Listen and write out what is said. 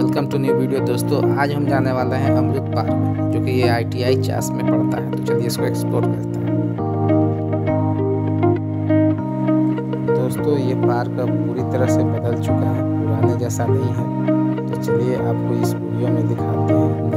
Welcome to new video. दोस्तों, आज हम जाने वाले हैं अमृत पार्क, जो कि ये आईटीआई चास में पड़ता है। तो चलिए इसको एक्सप्लोर करते हैं। दोस्तों, ये पार्क अब पूरी तरह से बदल चुका है, पुराने जैसा नहीं है। तो चलिए आपको इस वीडियो में दिखाते हैं।